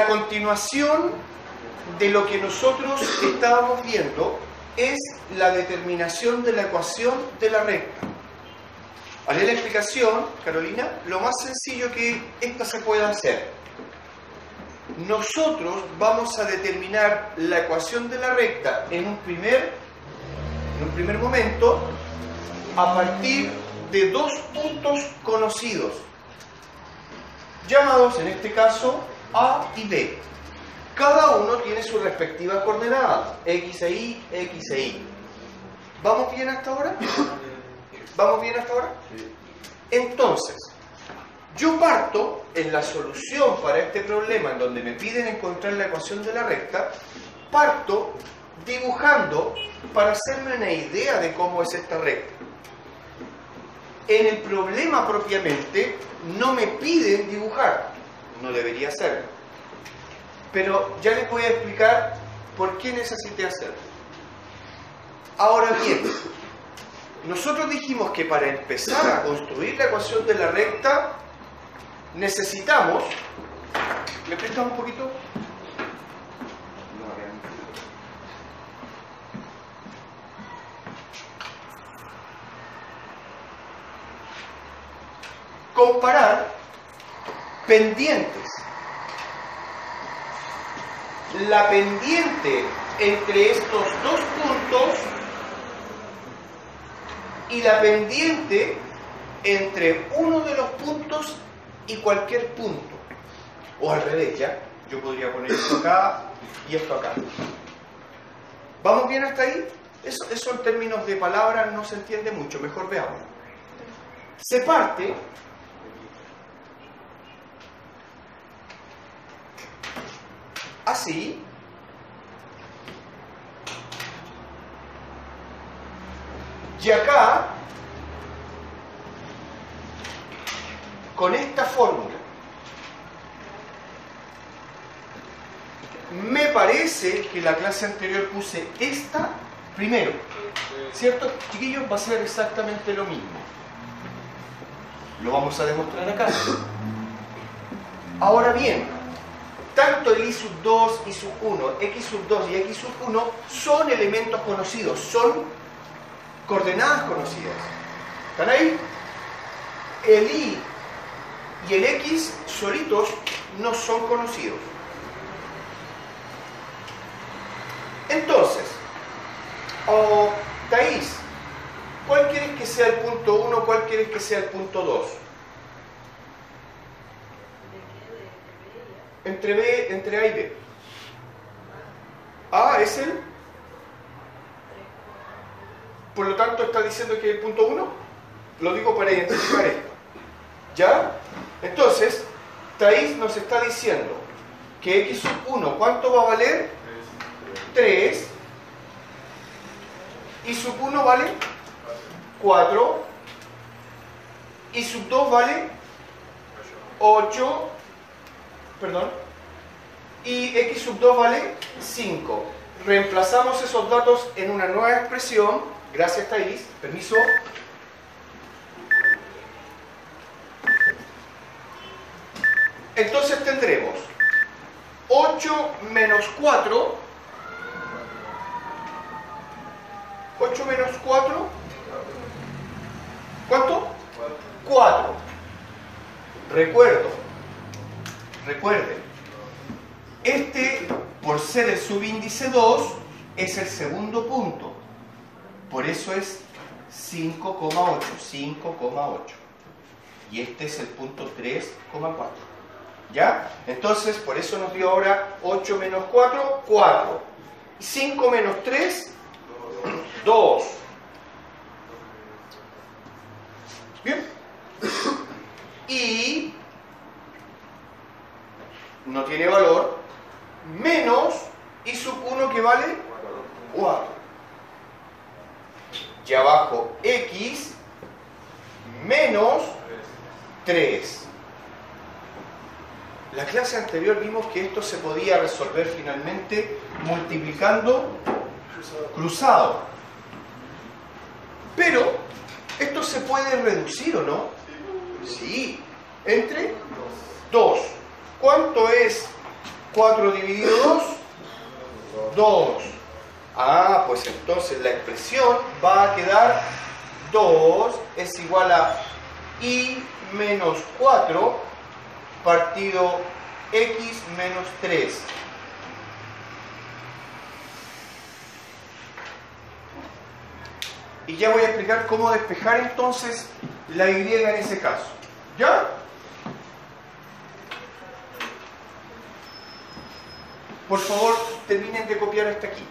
la continuación de lo que nosotros estábamos viendo es la determinación de la ecuación de la recta. Haré la explicación, Carolina, lo más sencillo que esta se pueda hacer. Nosotros vamos a determinar la ecuación de la recta en un primer, en un primer momento a partir de dos puntos conocidos, llamados en este caso A y B. Cada uno tiene su respectiva coordenada, X e Y, X e Y. ¿Vamos bien hasta ahora? ¿Vamos bien hasta ahora? Entonces, yo parto en la solución para este problema en donde me piden encontrar la ecuación de la recta, parto dibujando para hacerme una idea de cómo es esta recta. En el problema propiamente no me piden dibujar, no debería hacerlo. Pero ya les voy a explicar por qué necesité hacerlo. Ahora bien, nosotros dijimos que para empezar a construir la ecuación de la recta necesitamos... ¿Me prestas un poquito? comparar pendientes. La pendiente entre estos dos puntos y la pendiente entre uno de los puntos y cualquier punto. O al revés, ¿ya? Yo podría poner esto acá y esto acá. ¿Vamos bien hasta ahí? Eso, eso en términos de palabras no se entiende mucho, mejor veamos. Se parte así. Y acá, con esta fórmula, me parece que la clase anterior puse esta primero. ¿Cierto? Chiquillos, va a ser exactamente lo mismo. Lo vamos a demostrar acá. Ahora bien, tanto el i sub 2, i sub 1, x sub 2 y x sub 1 son elementos conocidos, son coordenadas conocidas. ¿Están ahí? El i y el x solitos no son conocidos. Entonces, oh, Thais, ¿cuál quieres que sea el punto 1? ¿Cuál quieres que sea el punto 2? Entre B, entre A y B. A es el. Por lo tanto, está diciendo que el punto 1. Lo digo para identificar esto. ¿Ya? Entonces, Thais nos está diciendo que x sub 1, ¿cuánto va a valer? 3. Y sub 1 vale 4. Y sub 2 vale 8 perdón, y x sub 2 vale 5. Reemplazamos esos datos en una nueva expresión, gracias Thais, permiso. Entonces tendremos 8 menos 4, 8 menos 4, ¿cuánto? 4. Recuerdo, Recuerden, este, por ser el subíndice 2, es el segundo punto. Por eso es 5,8, 5,8. Y este es el punto 3,4. ¿Ya? Entonces, por eso nos dio ahora 8 menos 4, 4. 5 menos 3, 2. Bien. Y no tiene valor, menos y sub 1 que vale 4. Y abajo x menos 3. La clase anterior vimos que esto se podía resolver finalmente multiplicando cruzado. Pero esto se puede reducir o no? Sí. Entre 2. ¿Cuánto es 4 dividido 2, 2. Ah, pues entonces la expresión va a quedar 2 es igual a i menos 4 partido x menos 3. Y ya voy a explicar cómo despejar entonces la y en ese caso. ¿Ya? Por favor, terminen de copiar hasta aquí.